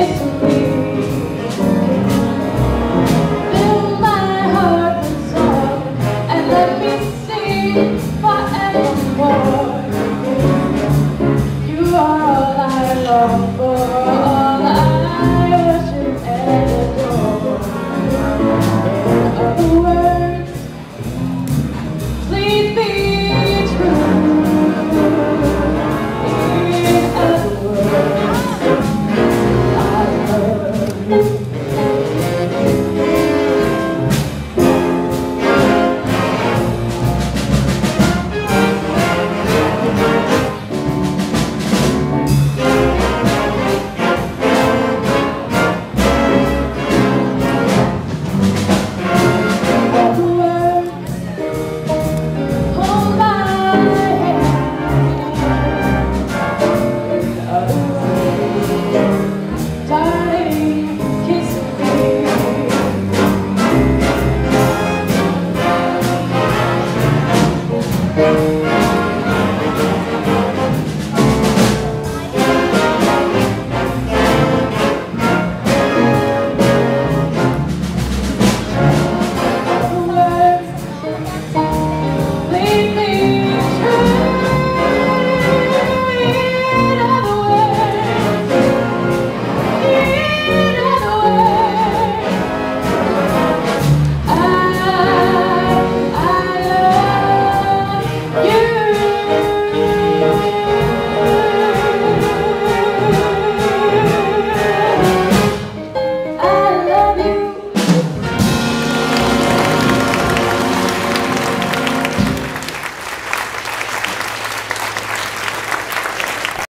Espírito.